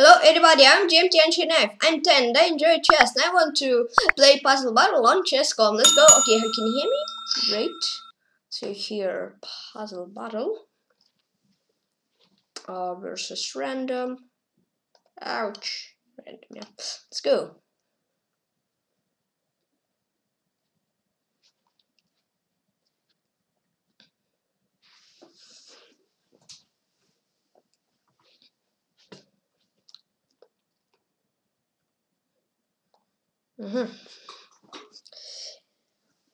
Hello everybody, I'm GMT I'm 10, I enjoy chess and I want to play Puzzle Battle on Chess.com. Let's go. Okay, can you hear me? Great. So here, Puzzle Battle. Uh, versus random. Ouch. Random, yeah. Let's go. Mm -hmm.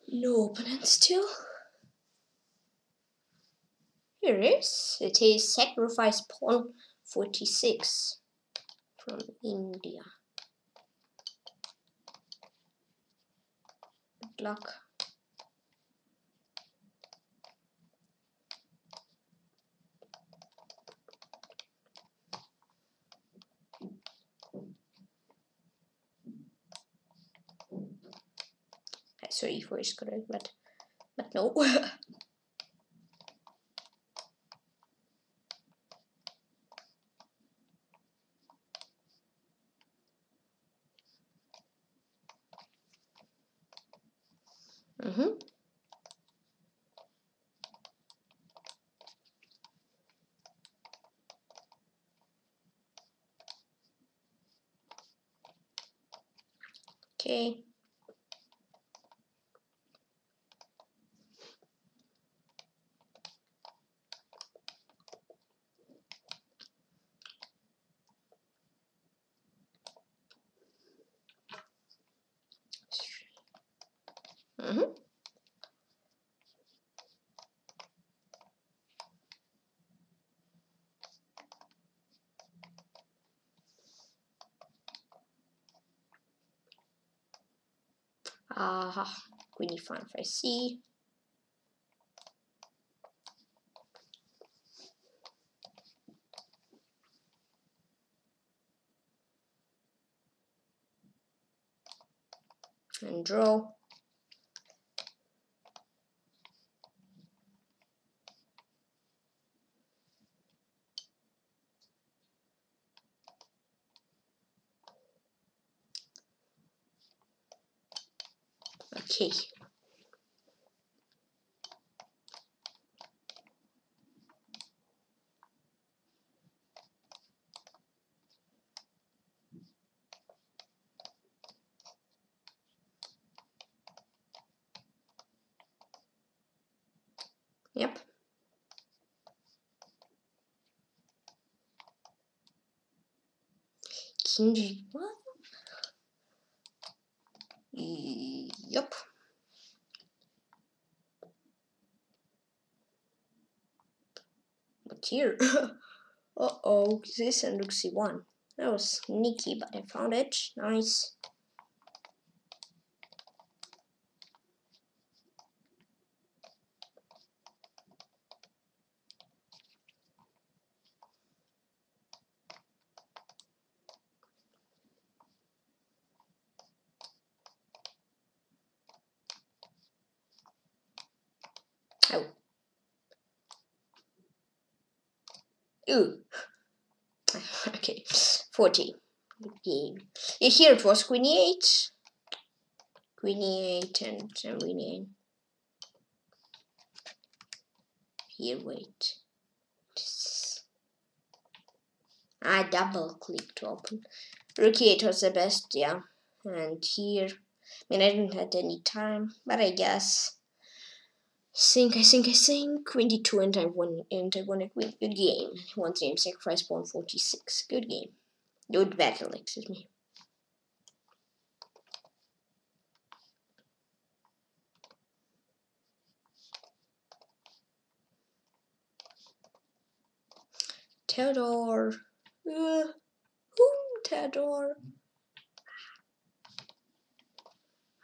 No opponent still. Here it is. It is Sacrifice Pawn 46 from India. Good luck. So e4 is correct, but but no. mm-hmm. Okay. Mm -hmm. Aha, quindi fine fai sì. And draw. Okay. Yep. King what? Yep. But here, uh-oh, this and rook c1. That was sneaky, but I found it. Nice. Oh. Ooh. okay. 40. Good game. Here it was queen e8. Queen e8 and, and queen e8. Here, wait. I double click to open. Rook e8 was the best, yeah. And here, I mean, I didn't have any time, but I guess Think, I think, I think. Queen d2 and I won, and I won a good, good game. One game, sacrifice pawn 46. Good game. Good battle, excuse me. Theodore. Uh, whom Theodore?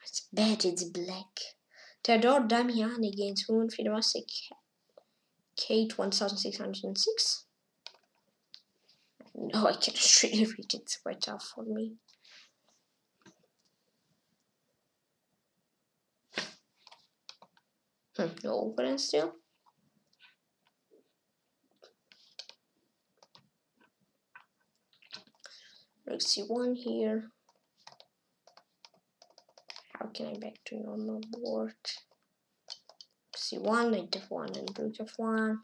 It's bad, it's black. Theodore Damian against Moon Fidemastic Kate 1606. No, I can't really read it. It's quite tough for me. Hmm, no opening still. Rook c1 here. How can I back to normal board? c1, knight f1, and rook f1.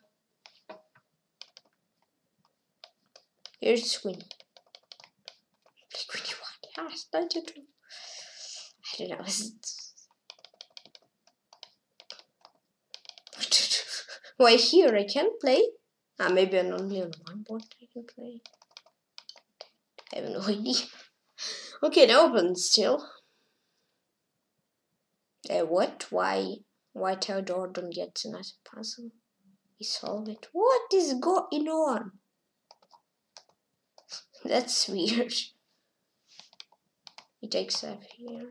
Here's queen. Queen e1. Yes, knight e2. I don't know. Why here I can play? Ah, maybe I'm only on one board I can play. I have no idea. Okay, it opens still. Uh, what? Why? Why Theodore don't get tonight puzzle? He solved it. What is going on? That's weird. He takes f here.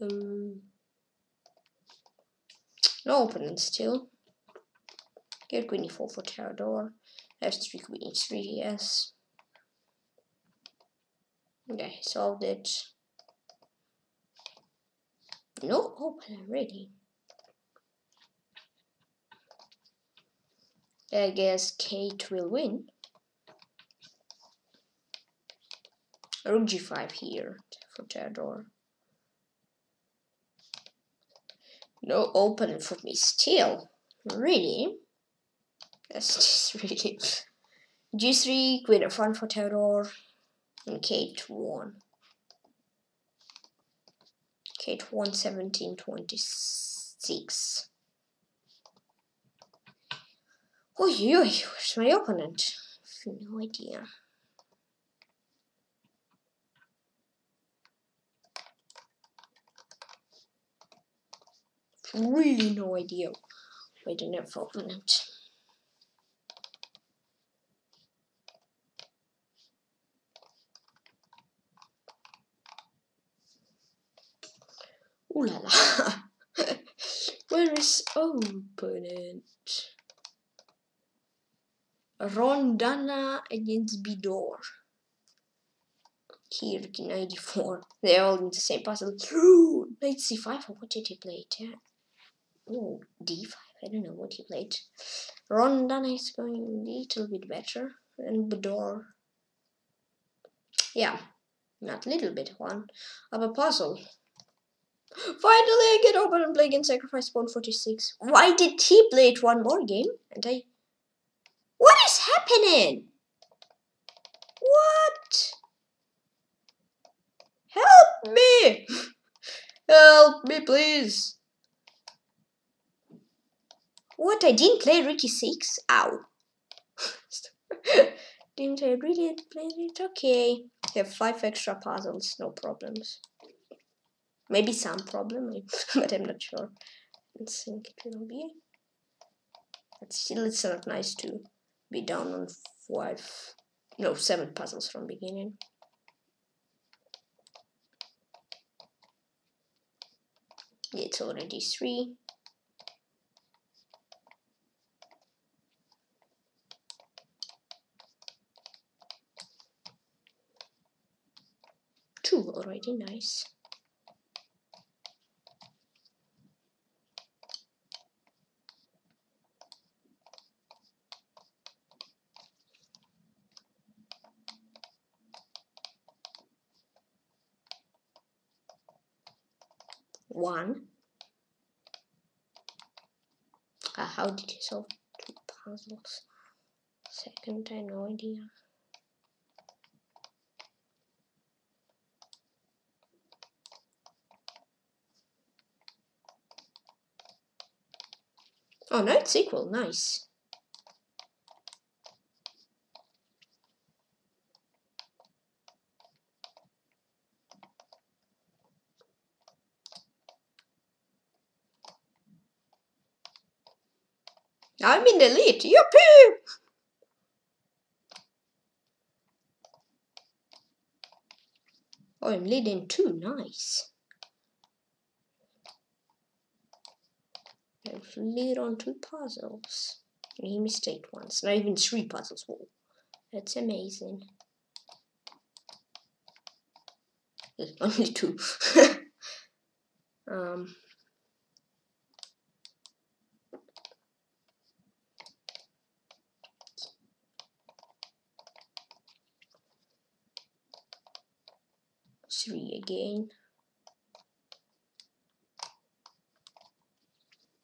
Um, no opponent still. Get queen e4 for Theodore. f3 queen e3, yes. Okay, solved it. No opener ready. I guess Kate will win. Rook g5 here for Theodore. No opening for me still. Really? That's just really. G3, queen f1 for Theodore, and Kate 1. Kate 1, 17, 26. Oh, where's my opponent? No idea. Really no idea Wait, where the next opponent. Ooh la la. Where is opponent? Rondana against Bidor. Here, 94. They're all in the same puzzle. Knight c5, what did he play? Yeah. Oh, d5. I don't know what he played. Rondana is going a little bit better. And Bidor. Yeah, not little bit one. Of a puzzle. Finally, I get open and play against Sacrifice Pawn 46. Why did he play it one more game? And I... What is happening? What? Help me! Help me, please. What? I didn't play rook e6? Ow. didn't I really play it? Okay. I have five extra puzzles, no problems. Maybe some problem, but I'm not sure. I think it will be. But still, it's not nice to be down on five, no, seven puzzles from beginning. It's already three. Two already, nice. One. Uh, how did you solve two puzzles? Second, I no idea. Oh, no, it's equal. Nice. I'm in the lead. Yippee! Oh, I'm leading too. Nice. I've lead on two puzzles. He mistake once. Not even three puzzles. Whoa. That's amazing. Only two. um. Three again.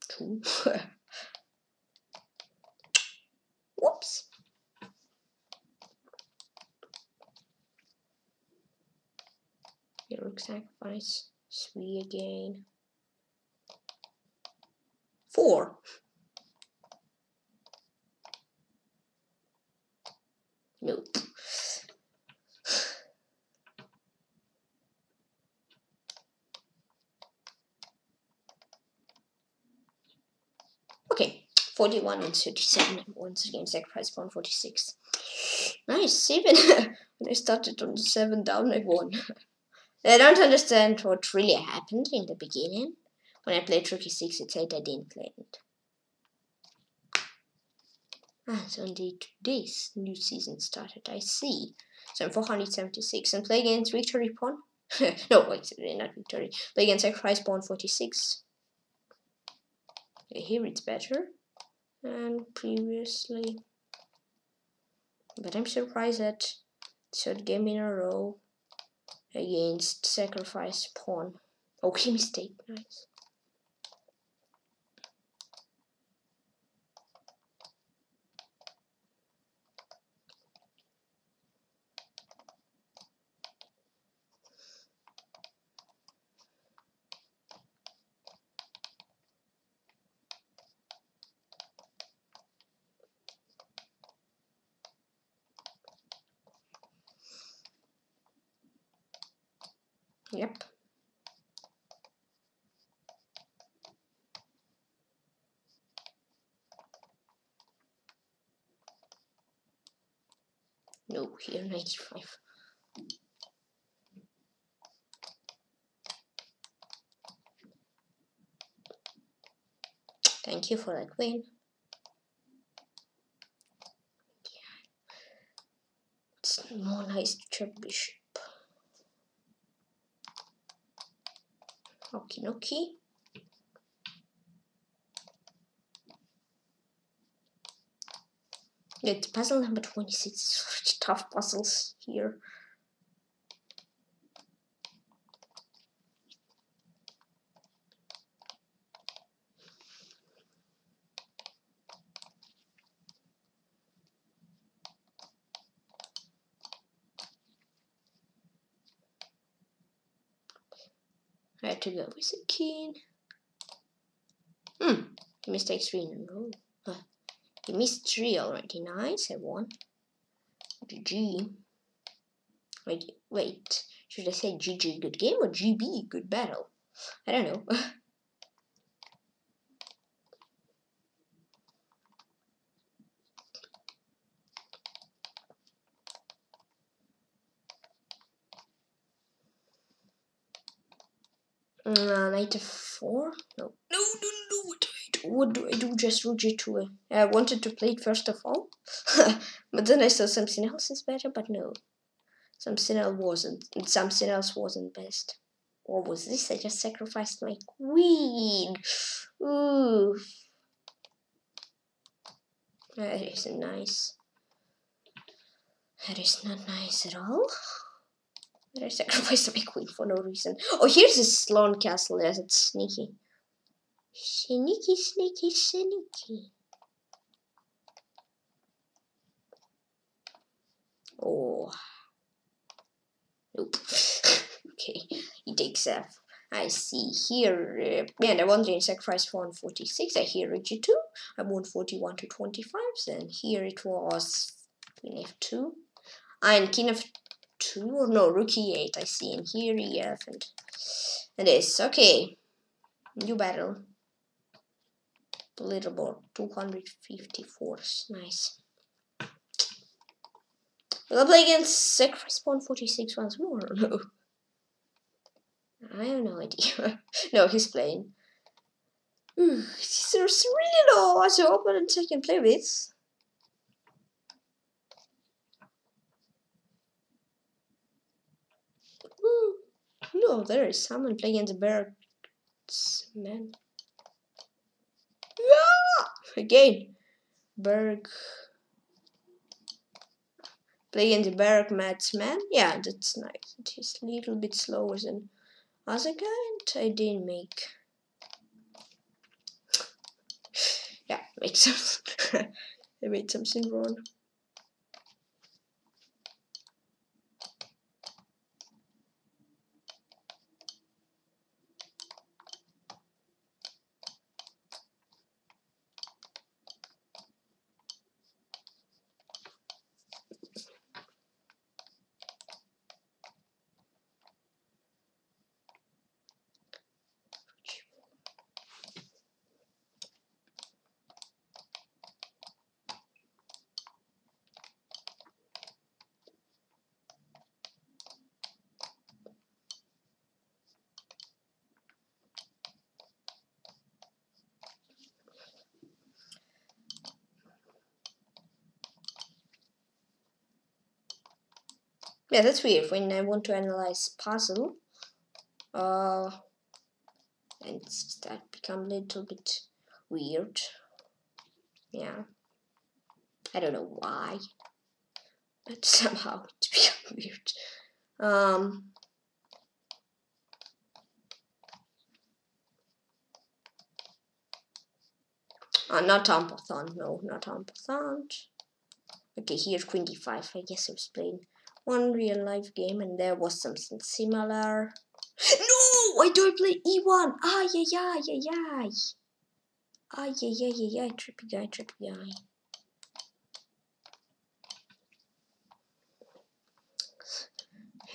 Two. Whoops. Heroic sacrifice. Three again. Four. Nope. Okay, 41 and 37. Once again, sacrifice pawn 46. Nice, 7. when I started on 7 down, I won. I don't understand what really happened in the beginning. When I played rook e6, it said I didn't play it. Ah, so indeed new season started, I see. So I'm 476 and play against Victory Pawn. no, wait, not Victory. Play against Sacrifice Pawn 46. Here it's better than previously. But I'm surprised that third game in a row against Sacrifice Pawn. Okay, mistake, nice. Yep. No, here 95. Thank you for that queen. Yeah. It's more nice to bishop. Okie dokie. It's puzzle number 26. Such tough puzzles here. I had to go with a king. Hmm, he mistakes three Missed three already. Nice, I won. GG. Wait, wait. Should I say GG good game or GB good battle? I don't know. Uh, knight f4? No. No, no, what do I do? What do I do? Just rook g2. Uh, I wanted to play it first of all. but then I saw something else is better, but no. Something else wasn't. Something else wasn't best. What was this? I just sacrificed my queen. Ooh. That isn't nice. That is not nice at all. Did I sacrifice my queen for no reason? Oh, here's a Sloan castle. Yes, it's sneaky. Sneaky, sneaky, sneaky. Oh. Nope. okay, he takes F. I see here, uh, man, I won the sacrifice for 146. I hear G2. I won 41 to 25. Then here it was Queen F2. I and King of two or no rookie eight I see in here yeah and and this okay new battle leaderboard 254 nice. Will I play against sacrifice pawn 46 once more. No I have no idea. No he's playing. These are really low as your opponent I can play with. No, there is someone playing the birds, man. Yeah! Again. Berk. playing the Berk Madsman. Yeah, that's nice. It is a little bit slower than other guy, and I didn't make. Yeah, make some. I made something wrong. Yeah, that's weird when I want to analyze puzzle. Uh, and that become a little bit weird. Yeah. I don't know why. But somehow it become weird. Um Uh, not en passant, no, not en passant. Okay, here's Queen d5. I guess I was playing one real life game and there was something similar. No! I play E1? Ah, yeah, yeah, yeah, yeah. Ah, yeah, yeah, yeah, yeah. Trippy guy, trippy guy.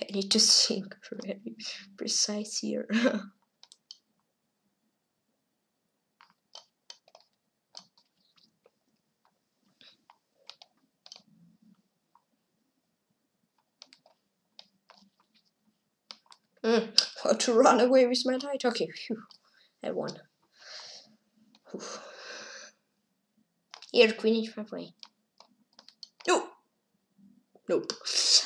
I need to think very precise here. Mm, to run away with my knight. Okay, phew. I won. Whew. Here, queen h5 way. No! Nope.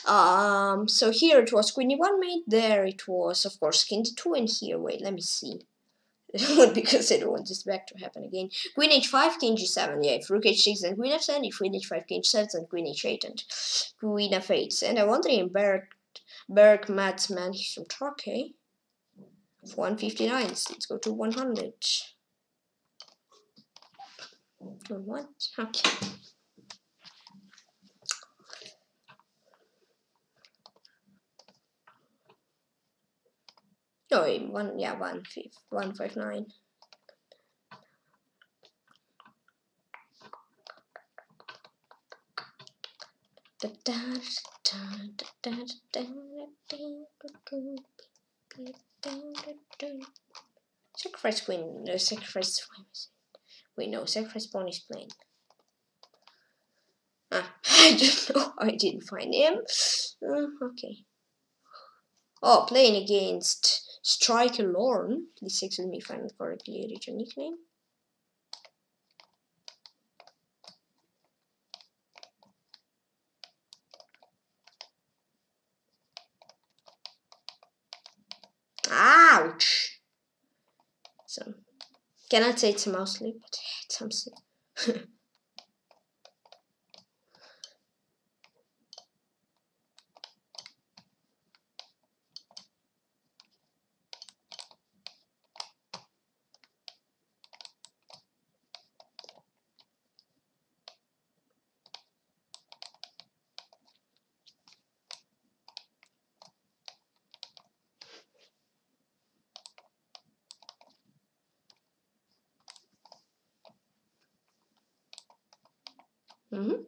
Um, so here it was queen e1 mate, there it was, of course, king d2, and here, wait, let me see. because I don't want this back to happen again. Queen h5, king g7, yeah, if rook h6 then queen f7, if queen h5, king h7, then queen h8 and queen f8. And I wonder in Berg Berk Madsman, he's from Turkey. 159, let's go to 100. What? Okay. No, one, yeah, one, five, one, five, nine. Da, da, da, Sacrifice queen, no sacrifice. Wait, no, sacrifice pawn is playing. Ah, I don't know. I didn't find him. Uh, okay. Oh, playing against Striker Lorne. Please excuse me if I'm correctly your nickname. Ouch! So, cannot say it's sleep, but it's something. Mm-hmm.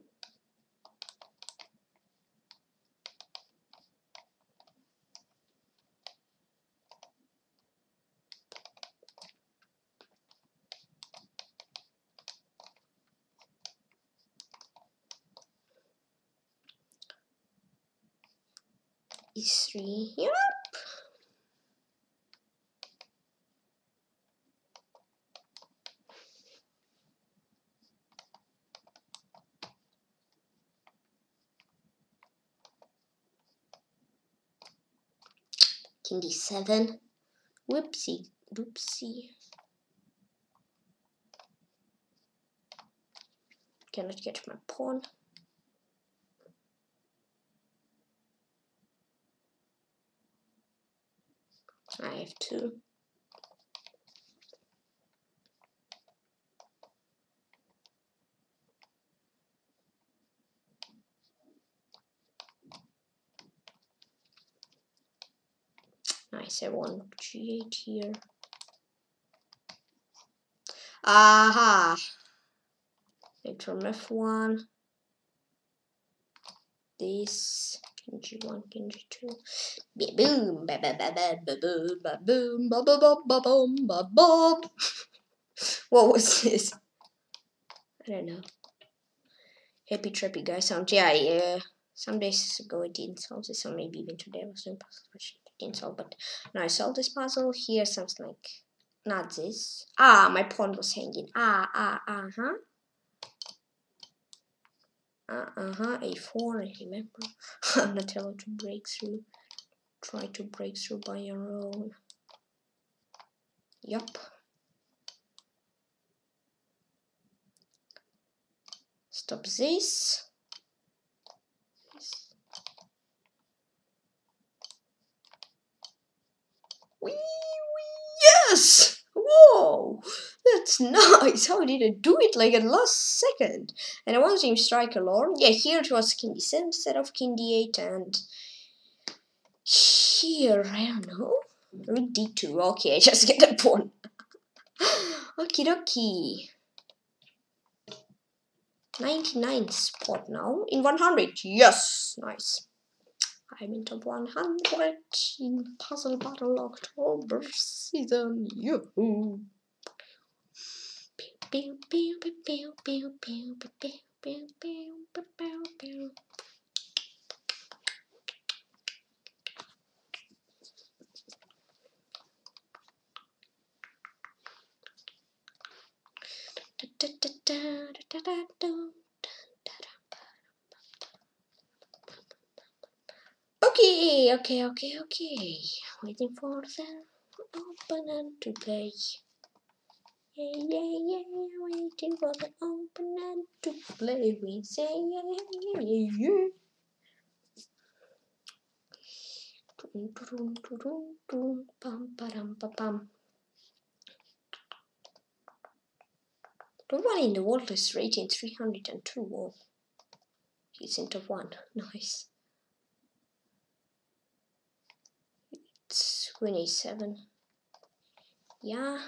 E3, yep. King 1997. Whoopsie, whoopsie. Cannot get my pawn. I have two. Nice, I want G8 here. Aha! Knight from F1. This king G1, king G2. Boom, ba ba ba ba ba boom, ba boom, ba ba ba ba boom, ba boom. What was this? I don't know. Happy trippy guy sound. Yeah, yeah. Some days ago I didn't solve this, or maybe even today was doing puzzle, which solve. But now I solved this puzzle. Here something like not this. Ah, my pawn was hanging. Ah, ah, uh huh. Uh, uh-huh, a4, I remember. I'm not able to break through. Try to break through by your own. Yup. Stop this. Wee, wee, yes! Whoa! That's nice. How did I do it like at last second? And I want to Striker Lorne. Yeah, here it was king d7 instead of king d8 and here, I don't know. Rook d2. Okay, I just get a pawn. Okie dokie. 99 spot now in 100. Yes, nice. I'm into 100 in Puzzle Battle October season. Yahoo! da da da da da da Okay, okay, okay, okay. Waiting for the opponent to play. Yeah, yeah, yeah. Waiting for the opponent to play. We say yeah, yeah, yeah, yeah. Dun, dun, dun, dun, dun, pam, padam, pa, pam. The one in the world is rating 302. Oh, he's into one. Nice. It's queen a7. Yeah,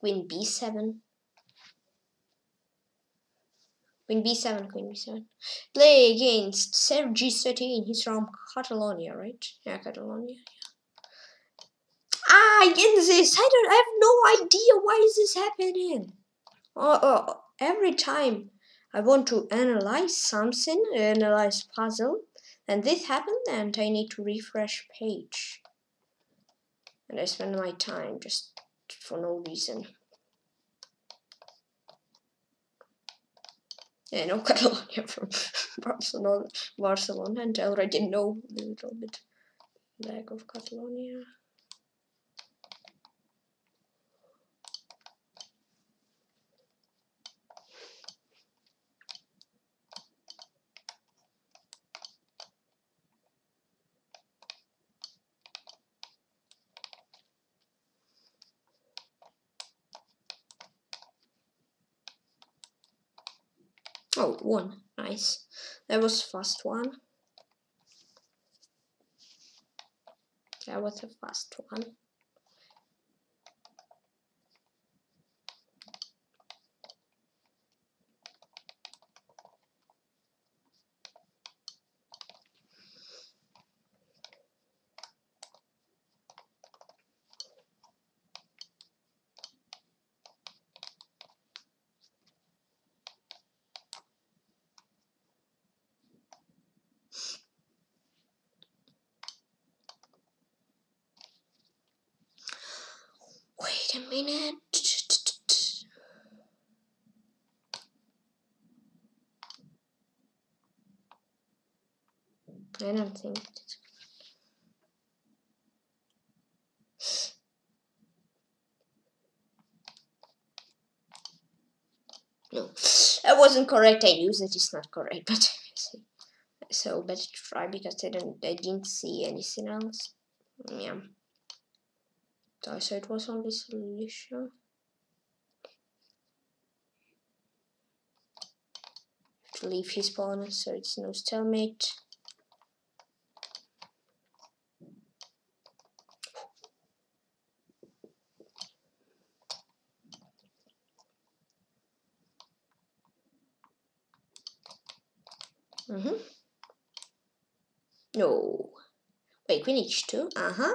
queen b7. Queen b7, queen b7. Play against Sergi 13. He's from Catalonia, right? Yeah, Catalonia. Yeah. Ah, again this. I don't. I have no idea why is this happening. Oh, oh, every time I want to analyze something, analyze puzzle, and this happened, and I need to refresh page. And I spend my time just for no reason. Yeah, no Catalonia from Barcelona, Barcelona, and I already know a little bit lack of Catalonia. Oh, one. Nice. That was fast one. That was a fast one. Wait a minute. I don't think No, that wasn't correct. I knew that it's not correct, but so better try because I didn't I didn't see anything else. Yeah. Said it was only solution. To leave his pawn so it's no stalemate. No. Wait, queen h2. Uh-huh.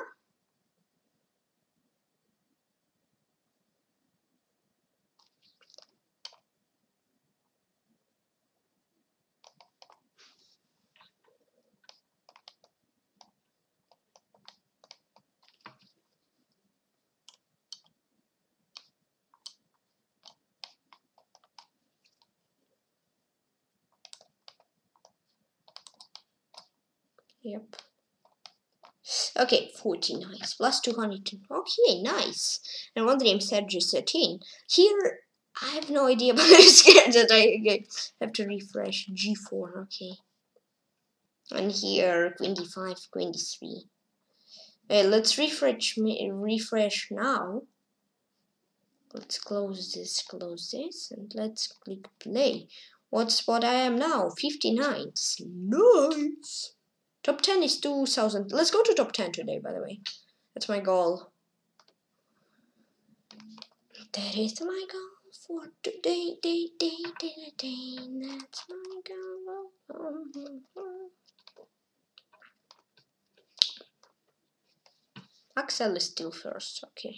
49 plus 202. Okay, nice. And one name Sergio 13. Here, I have no idea, but I'm that I have to refresh g4. Okay. And here, 25, 23. Uh, let's refresh me. refresh now. Let's close this, close this, and let's click play. What's what I am now? 59. Nice. Top 10 is 2000. Let's go to top 10 today, by the way. That's my goal. That is my goal for today, day, day, day, day. That's my goal. Axel is still first, okay.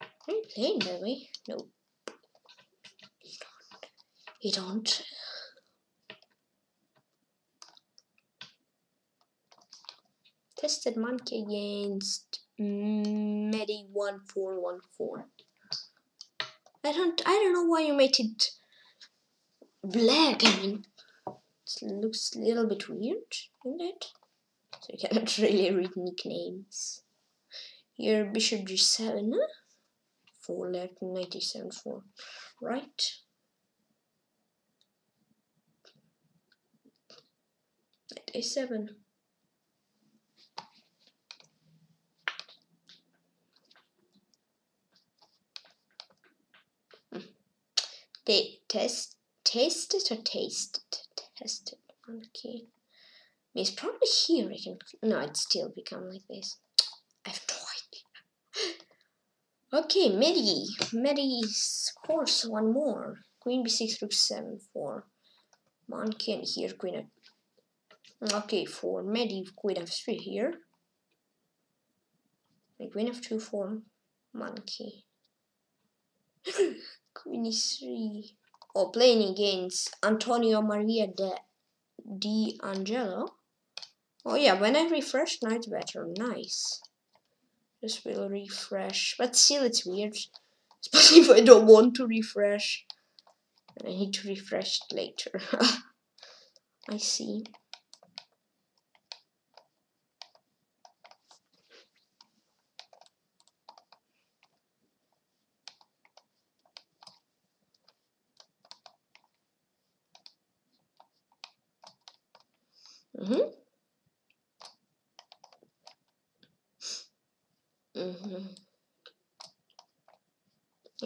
Are you playing, the way? No. You don't. Tested monkey against Medi one four one four. I don't I don't know why you made it black. I mean, it looks a little bit weird, isn't it? So you cannot really read nicknames. Here bishop g7, four left, ninety seven four, right. Knight a7. They test tasted or tasted tested okay. It's probably here I can no it still become like this. I have idea okay Medi Medi scores one more. Queen b6 rook 7 4 monkey and here queen okay for Medi queen f3 here. Queen f2 for monkey Queen e3. Or playing against Antonio Maria de Di Angelo. Oh yeah, when I refresh, night's better. Nice. This will refresh. But still, it's weird. Especially if I don't want to refresh. I need to refresh later. I see.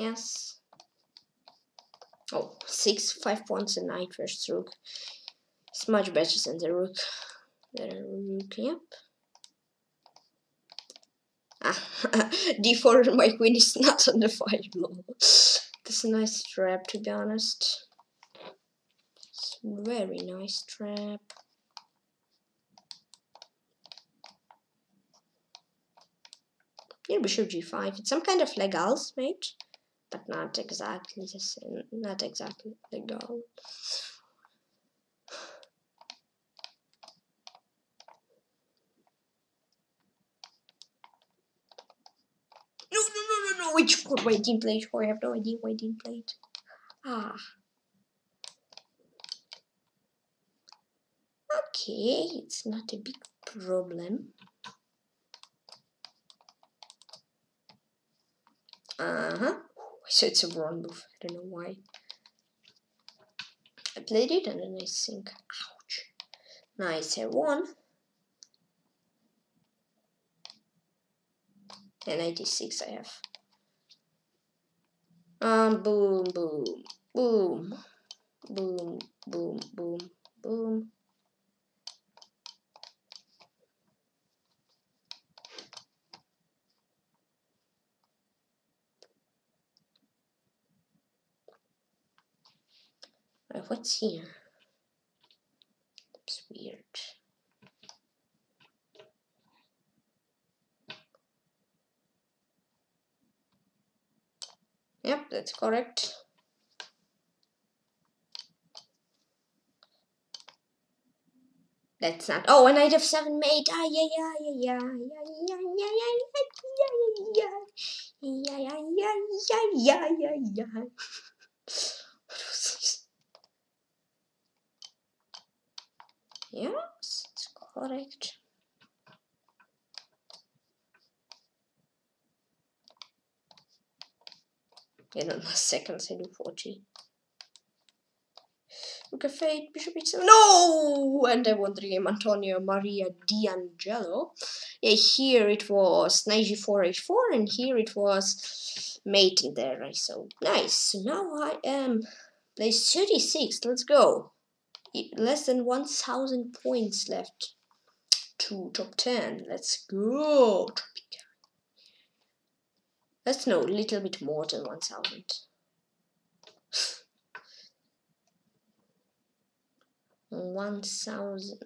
Yes. Oh, six, five points a knight versus rook. It's much better than the rook. The rook, yep. Ah, d4, my queen is not on the five blow. This a nice trap, to be honest. It's very nice trap. Here bishop g5. It's some kind of Legal's mate, but not exactly the same. Not exactly legal. No, no, no, no, no. Which for why didn't play? I have no idea why I didn't play. Ah. Okay, it's not a big problem. Uh-huh. So it's a wrong move. I don't know why. I played it and then I think, ouch. Nice, I won. And 96 I have. Um, boom, boom, boom, boom, boom, boom, boom. Uh, what's here? That's weird. Yep, that's correct. That's not. Oh, a knight of seven mate. Ah, yeah, yeah, yeah, yeah, yeah, yeah, yeah, yeah, yeah, yeah, yeah, yeah, yeah, yeah, yeah, yeah. What was this? Yes, it's correct. In almost seconds, I do 40. Look at fate, bishop h7. No! And I won the game Antonio Maria D'Angelo. Yeah, here it was knight g4, h4, and here it was mate in there. So nice. Now I am place 36. Let's go. Less than 1,000 points left to top 10. Let's go. Let's know a little bit more than 1,000. one thousand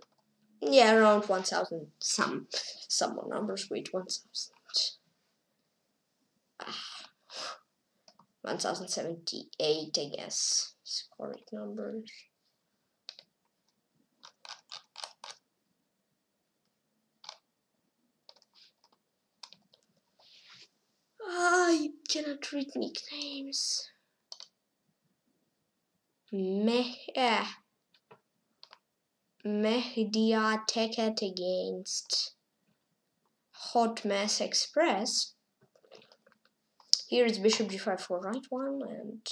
yeah around one thousand some some more numbers wait one thousand ah, one thousand seventy eight I guess is correct numbers I cannot read nicknames. Meh. Yeah. Mehdia Teket against Hot Mess Express. Here is Bishop g5 for right one and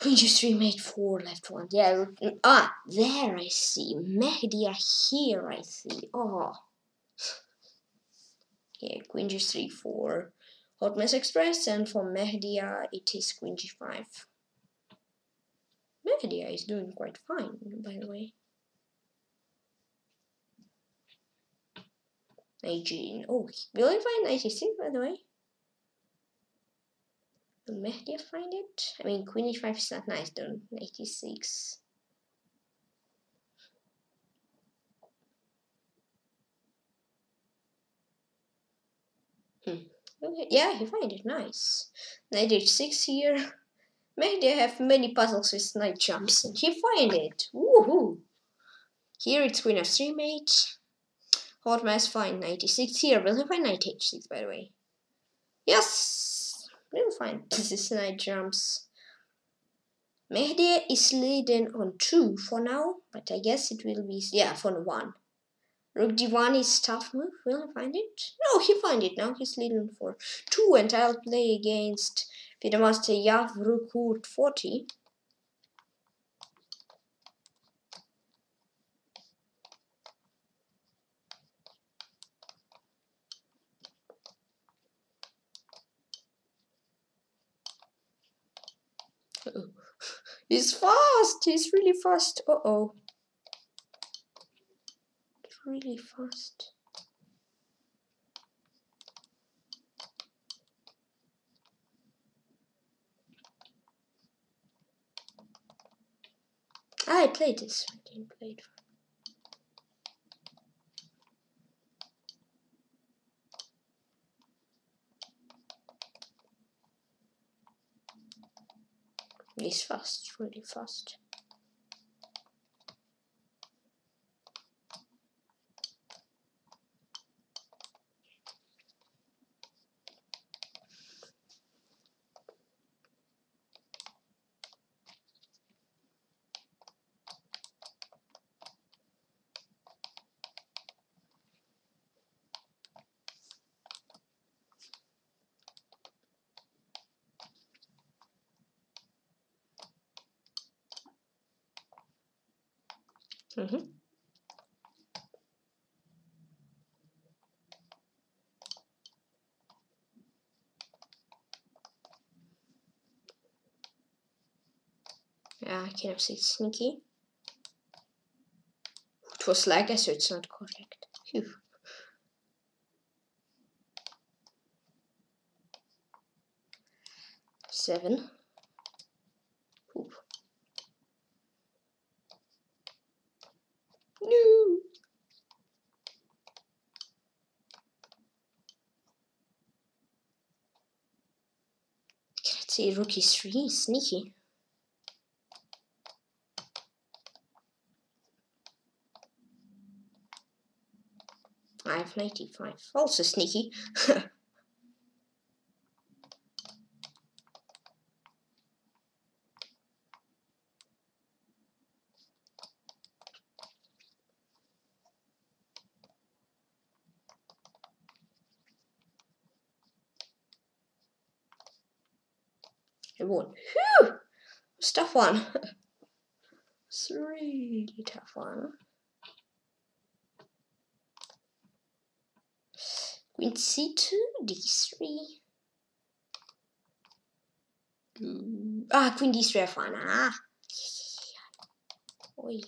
Queen g3 mate 4 left one. Yeah, ah, there I see. Mehdia here I see. Oh. Yeah, Queen g3 for Hot Mess Express and for Mehdia it is Queen g5. Megadia is doing quite fine, by the way. 19. Oh, will I find 96 by the way? Will Mehdi find it? I mean, Queen h5 is not nice though. 96. Hmm. Yeah, he find it nice. Knight h6 here. Maybe they have many puzzles with knight jumps, and he find it. Woohoo! Here it's queen f3 mate. Hot mess fine 96 here. Will he find knight h6 by the way? Yes! We'll find this is knight jumps. Mehdi is leading on 2 for now, but I guess it will be, yeah, for 1. Rook d1 is tough move. Will he find it? No, he find it now. He's leading for 2 and I'll play against FIDE Master Yavrukurt 40. He's fast. He's really fast. Uh oh. Really fast. Ah, I played this. I didn't play it. He's fast, really fast. Mm-hmm. Yeah, I can have say sneaky. It was like so it's not correct. Phew. Seven. Oop. No. see rook e3, sneaky. I have 95, also sneaky. I won. It's tough one. it's a really tough one. Queen c2, d3. Mm. Ah, queen d3 I won. Ah. Oy.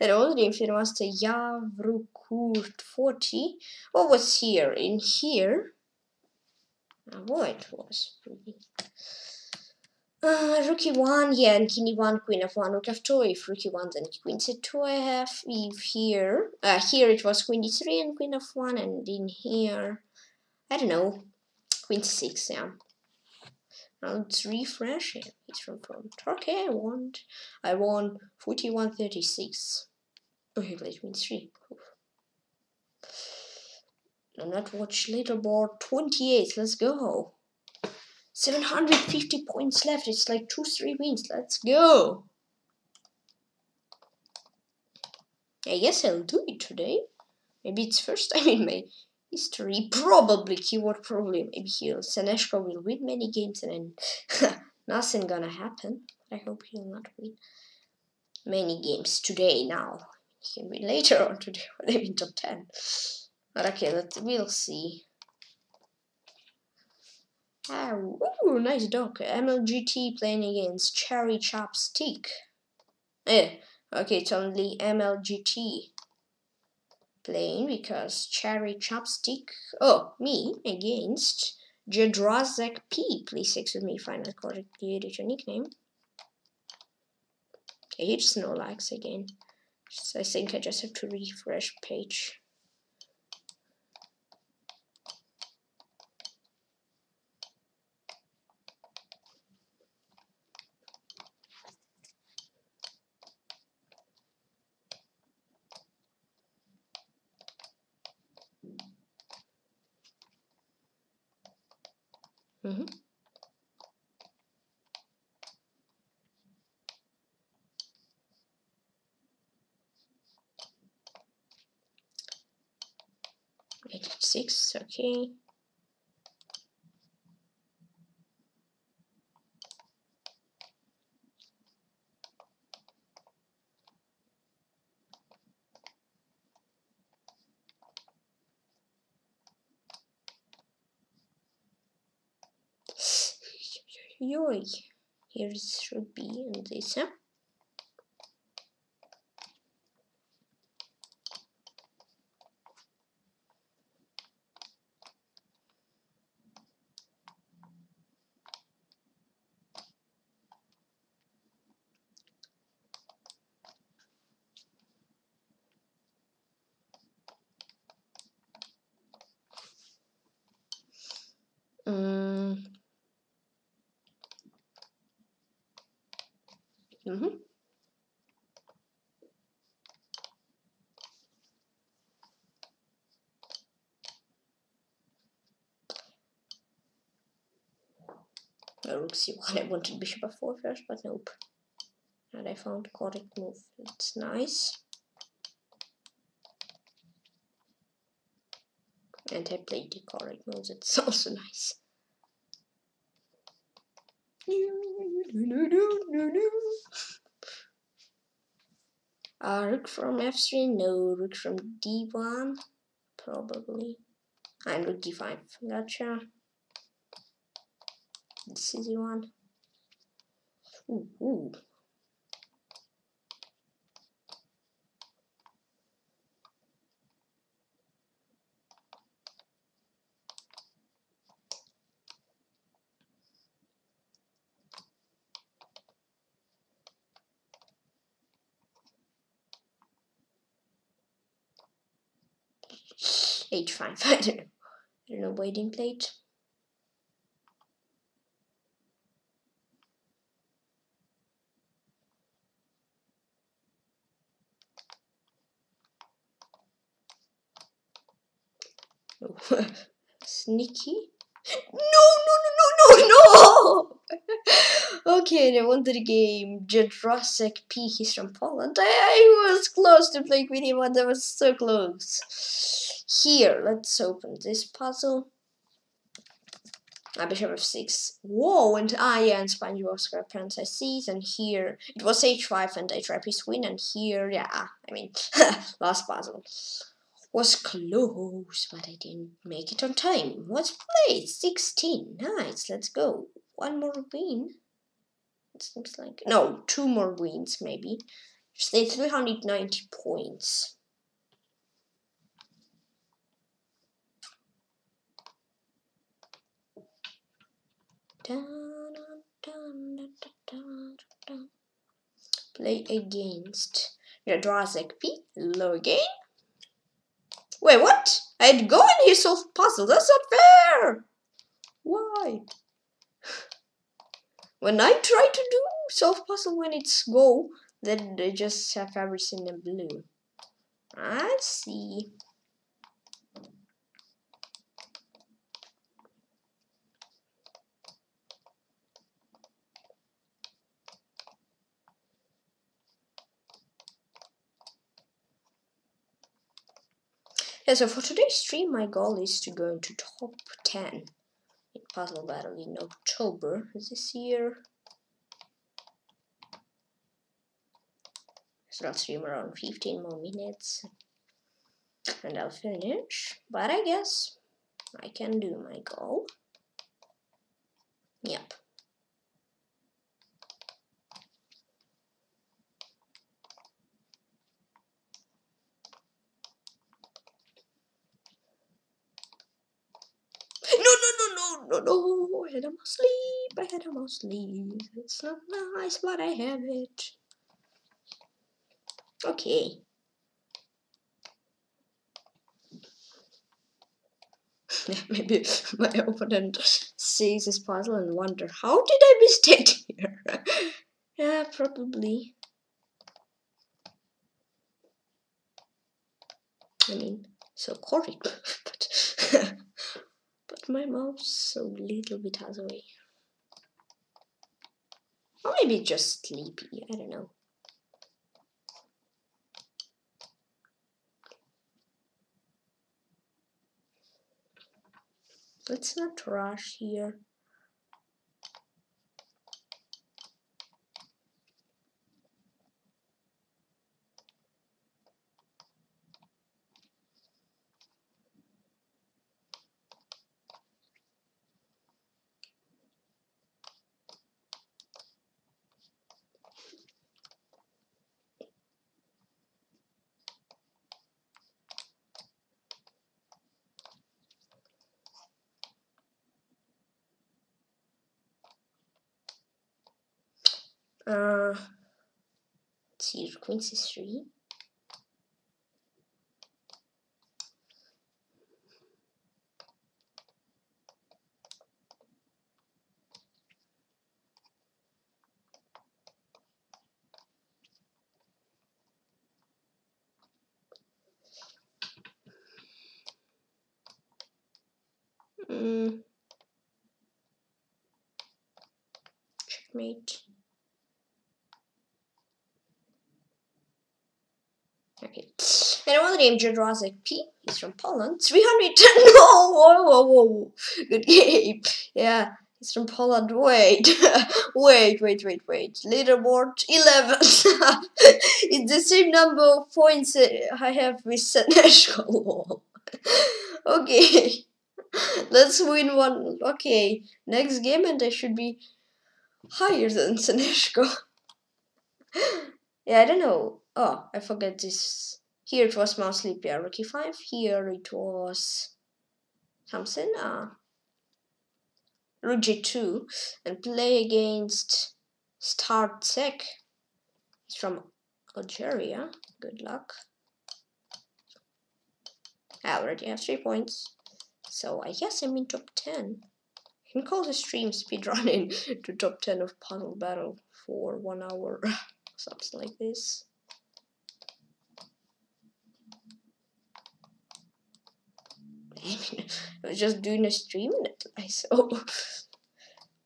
Rodin firmas to Yavrukurt 40. What was here? In here? Uh, what was really? Uh, rook e1, yeah, and king e1, queen f1, rook f2, if rook e1, then queen c2 I have, if here, uh, here it was queen d3 and queen f1, and in here, I don't know, queen c6, yeah. Now let's refresh it. He's from from Turkey. I want I won 4136. Okay, played means three. And not watch leaderboard 28. Let's go. 750 points left. It's like two, three wins. Let's go. I guess I'll do it today. Maybe it's first time in my history. Probably keyword probably. Maybe he'll Seneshko will win many games and then nothing gonna happen. I hope he'll not win many games today now. He can win later on today when they win top ten. But okay, let's we'll see. Oh, ooh, nice dog. MLGT playing against Cherry Chopstick. Eh, okay, it's only MLGT playing because Cherry Chopstick. Oh, me against Jedraszek P. Please sex with me, find the correctly edit your nickname. Okay, just no likes again. So I think I just have to refresh page. Okay. Yoy. Here should be in this. Huh? Mm. Mm-hmm. Rook c1. I wanted bishop f4 first, but nope. And I found correct move. It's nice. And I played the correct moves. It's also nice. Uh, rook from f3, no. Rook from d1, probably. And rook d5, gotcha. The one. Ooh, ooh. H5, I don't know. I don't know, waiting plate. sneaky. No, no, no, no, no, no! okay, I won the game. Jedraszek P, he's from Poland. I was close to playing with him, but I was so close. Here, let's open this puzzle. A bishop f6. Whoa, and ah yeah, and Oscar Prince I see, and here it was h5 and I try piece win, and here, yeah, I mean, last puzzle was close, but I didn't make it on time. What's place? 16. Nice, let's go. One more win. It seems like. No, two more wins, maybe. Stay 390 points. Play against Jedraszek P. Low again. Wait, what? I'd go in here solve puzzle. That's not fair. Why? When I try to do solve puzzle when it's go, then they just have everything in blue. I see. So for today's stream, my goal is to go into top 10 in Puzzle Battle in October this year. So I'll stream around 15 more minutes and I'll finish. But I guess I can do my goal. Yep. No, no, I had a mouse sleep, I had a mouse sleep. It's not nice, but I have it. Okay. Maybe my opponent sees this puzzle and wonder, how did I mistake here? yeah, probably. I mean, so correct, but my mouse so little bit has away. Or maybe just sleepy, I don't know. Let's not rush here. Princess 3 named Jedraszek P. He's from Poland. 310. No! Whoa, whoa, whoa. Good game. Yeah. It's from Poland. Wait, wait, wait, wait, wait. Leaderboard 11. it's the same number of points I have with Seneshko. okay. Let's win one. Okay. Next game and I should be higher than Seneshko. yeah, I don't know. Oh, I forget this. Here it was mostly Rook e5. Here it was something. Uh, Ruji 2 and play against Startstek. He's from Algeria. Good luck. I already have 3 points. So I guess I'm in top 10. I can call the stream speedrunning to top 10 of Puzzle Battle for 1 hour. Something like this. I was just doing a stream and I saw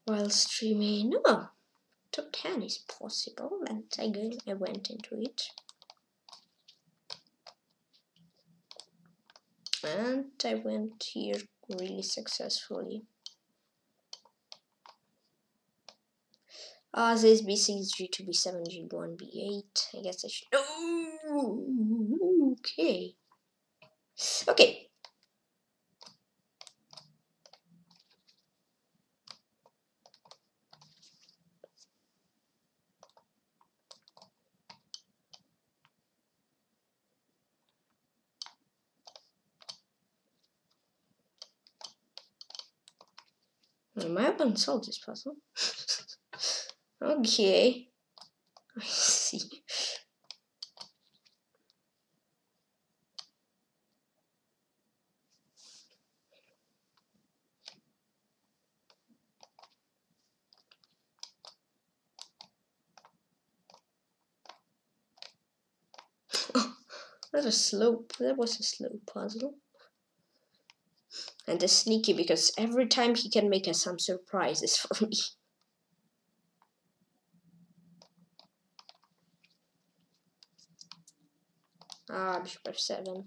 while streaming. Oh, top 10 is possible, and I, go, I went into it. And I went here really successfully. Ah, uh, this B6, G2, B7, G1, B8. I guess I should. Oh, okay. Okay, I might have solved this puzzle. okay. I see. that was slow. That was a slow puzzle and is sneaky because every time he can make us some surprises for me. Ah, bishop f7.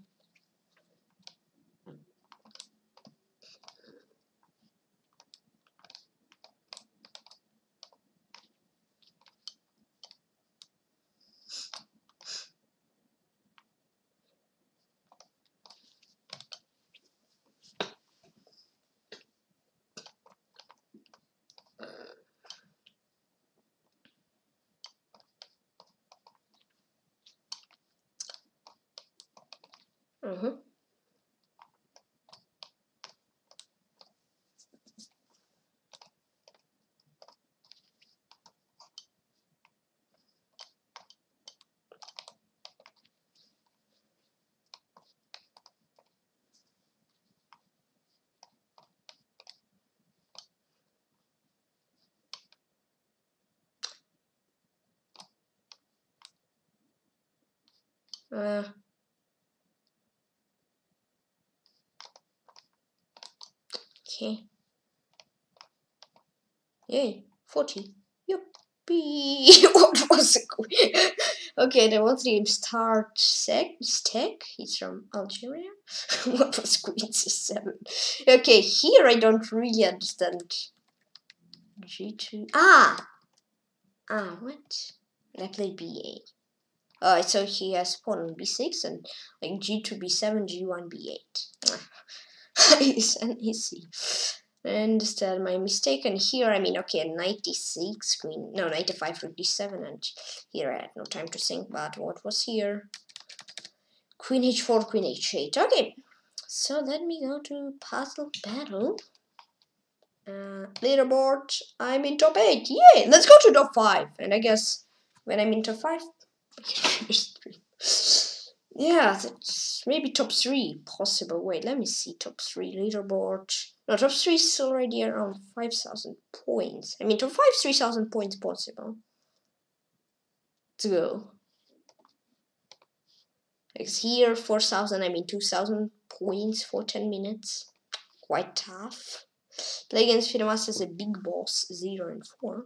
Mm-hmm. Uh, Okay. Yay, 40. Yuppie! what was it? okay, there was the start sec stack. He's from Algeria. what was Queen C7? Okay, here I don't really understand. G2. Ah! Ah, what? I played BA. Oh, so he has pawn on b6 and like g2, b7, g1, b8 is uneasy. I understand my mistake, and here I mean, okay, 96 queen, no, 95 57, and here I had no time to think about what was here. Queen h4, queen h8. Okay, so let me go to puzzle battle. Uh, leaderboard, I'm in top 8. Yay! Let's go to top 5. And I guess when I'm in top 5, I can finish stream. Yeah, that's maybe top three possible. Wait, let me see top three leaderboard. No, top three is already around 5,000 points. I mean, top five, 3,000 points possible. To go. Because here, 4,000, I mean 2,000 points for 10 minutes. Quite tough. Play against Fidemas as a big boss, 0 and 4.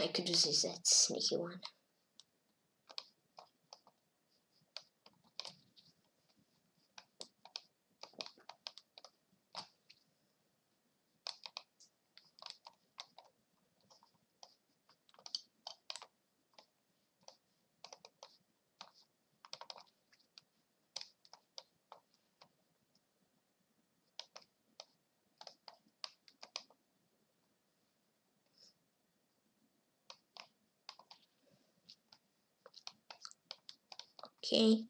I could that sneaky one. Okay.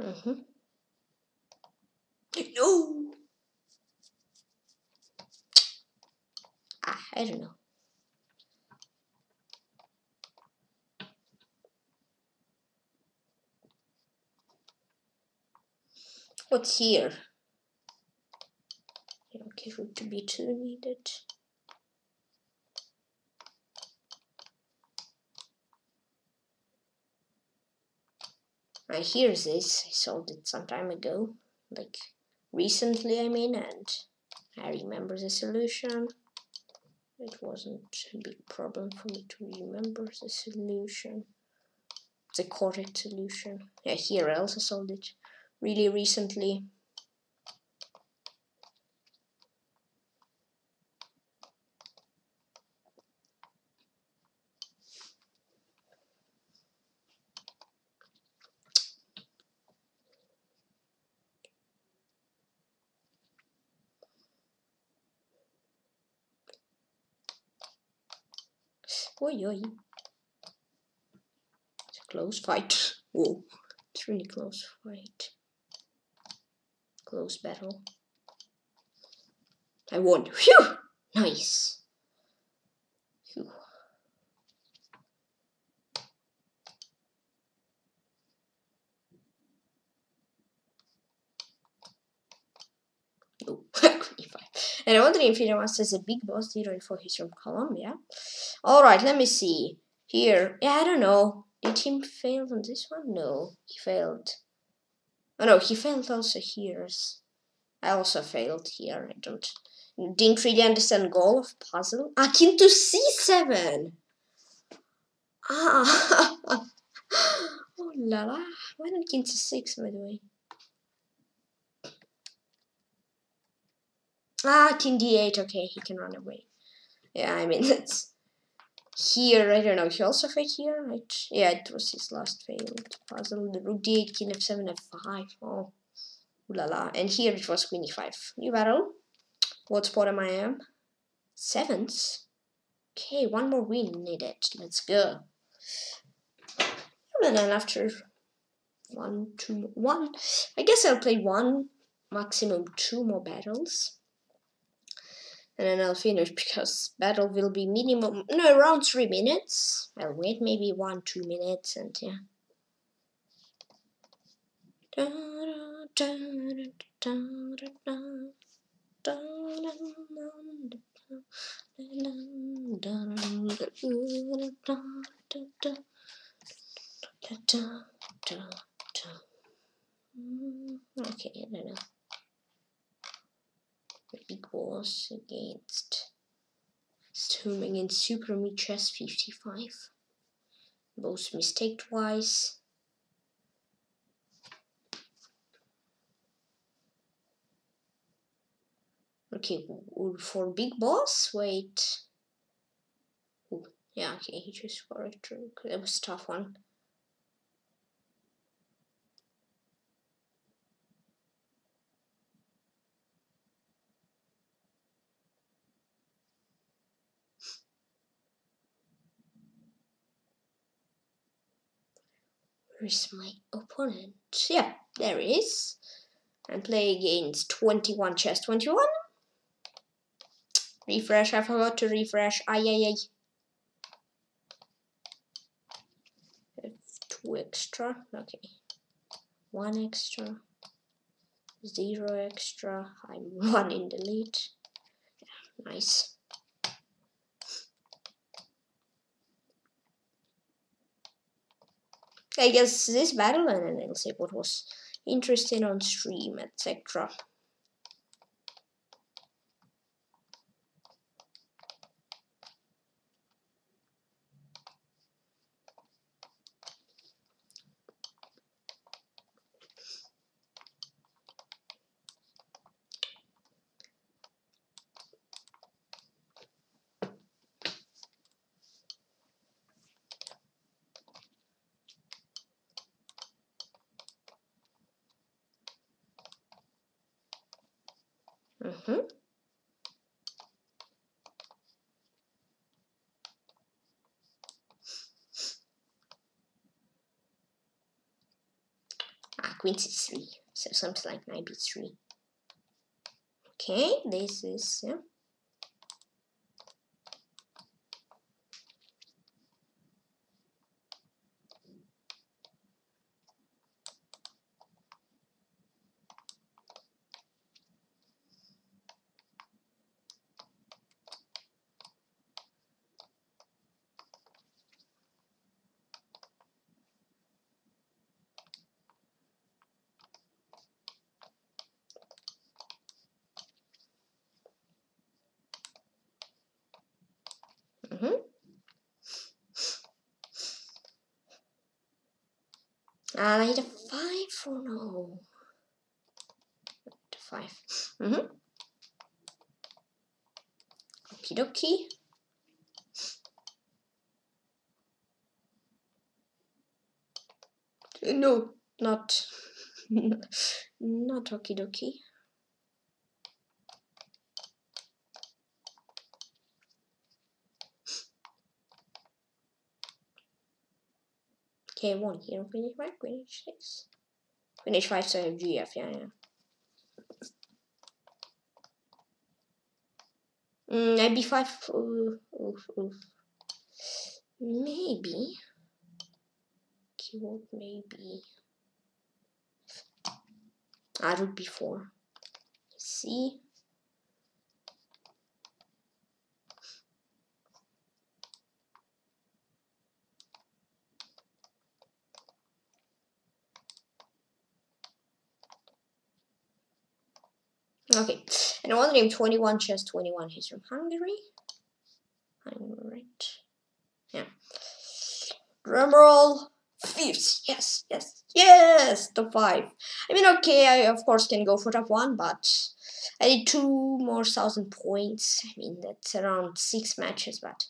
Mm-hmm. No. Ah, I don't know. What's here? Okay, root to be two needed. I hear this. I solved it some time ago, like recently, I mean, and I remember the solution. It wasn't a big problem for me to remember the solution, the correct solution. Yeah, here I also solved it really recently. Oi, oi. It's a close fight. Whoa, it's really close fight. Close battle. I won. Phew! Nice. Phew. Oh, And I wonder if FIDE Master is a big boss hero for he's from Colombia. Alright, let me see. Here, yeah, I don't know. Did he fail on this one? No, he failed. Oh no, he failed also here. I also failed here. I don't didn't really understand goal of puzzle. Ah, king to c7. Ah, oh la la. Why not king to six, by the way? Ah, king d8. Okay, he can run away. Yeah, I mean that's here. I don't know. He also failed here, right? Yeah, it was his last failed puzzle. The rook d8, king f7, f5. Oh, la la. And here it was queen e5. New battle. What spot am I in? Seventh. Okay, one more win needed. Let's go. And then after one, two, one, I guess I'll play one, maximum two more battles. And then I'll finish because battle will be minimum, no, around three minutes. I'll wait maybe one, two minutes and yeah. Okay, I don't know. Boss against Storm against Super Me Chess 55. Both mistake twice. Okay, for big boss, wait. Ooh, yeah, okay, he chose for it. That was tough one. Where's my opponent? Yeah, there he is. And play against 21 chess 21. Refresh, I forgot to refresh. Ay, ay, ay. Two extra, okay. One extra. Zero extra. I'm one in the lead. Yeah, nice. I guess this battle and then I'll say what was interesting on stream, etc. 23 so something like 93 okay this is Okie dokie. No, not not okie dokie. Okay, one here, queen h5, queen h6. Queen h5 so GF, yeah, yeah. Mm, knight b5, ooh, ooh, ooh. Maybe. Keyword maybe. I rook b4. See? Okay, and I want to name 21 chess 21. He's from Hungary. Right. Yeah. Drumroll. Fifth. Yes, yes, yes. Top five. I mean, okay, I of course can go for top one, but I need two more thousand points. I mean, that's around six matches, but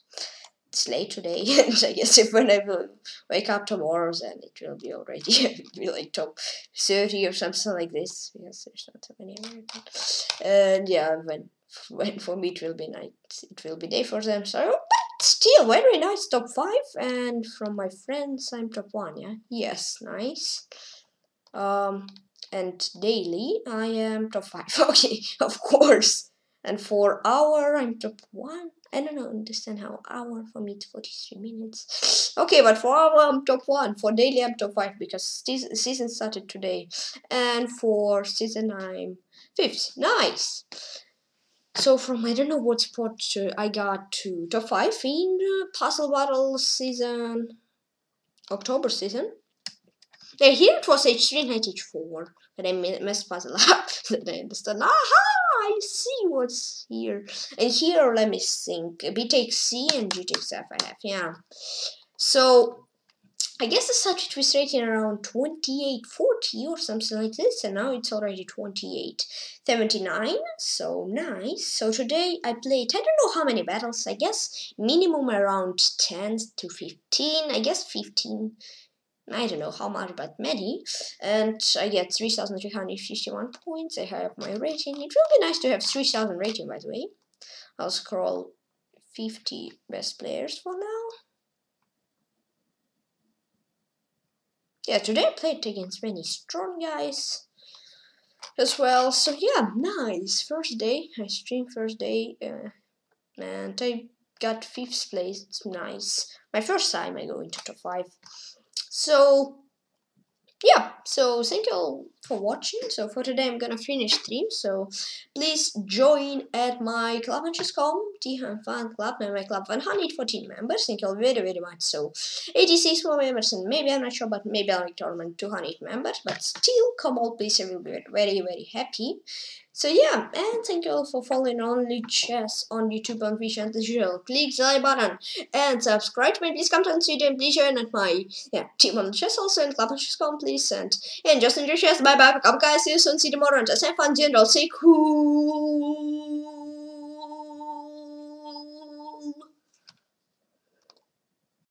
it's late today, and I guess if when I will wake up tomorrow, then it will be already be like top thirty or something like this because there's not so many American. And yeah, when when for me it will be night, it will be day for them. So, but still very nice top five, and from my friends I'm top one. Yeah, yes, nice. Um, and daily I am top five. okay, of course. And for hour I'm top one I don't understand how hour for me it's 43 minutes. Okay, but for hour I'm top 1, for daily I'm top 5 because this season started today. And for season I'm 5th. Nice! So from I don't know what spot uh, I got to top 5 in uh, Puzzle Battle season, October season. Here it was H3 and H4, but I messed puzzle up. then I understand. Aha! I see what's here. And here, let me think. B takes C and G takes F I have, yeah. So, I guess the subject was rating around 2840 or something like this, and now it's already 2879, so nice. So today I played, I don't know how many battles, I guess minimum around 10 to 15, I guess 15 I don't know how much, but many. And I get 3,351 points. I have my rating. It will be nice to have 3,000 rating, by the way. I'll scroll 50 best players for now. Yeah, today I played against many strong guys as well. So yeah, nice. First day, I streamed first day. Uh, and I got fifth place. It's nice. My first time I go into top five. So yeah so thank you all for watching. So for today i'm gonna finish stream. So please join at my club and just come Tihon fan club my club 114 members. Thank you all very very much. So 86 more members and maybe i'm not sure but maybe i'll make tournament 200 members. But still come all please i will be very very happy so yeah, and thank you all for following Only Chess on YouTube and and as usual. Click the like button and subscribe to me. Please come to and see. Please join at my yeah team on chess also and club on chess.com please and and just enjoy chess. Bye bye. Come guys, see you soon. See you tomorrow and just have fun. General, say cool.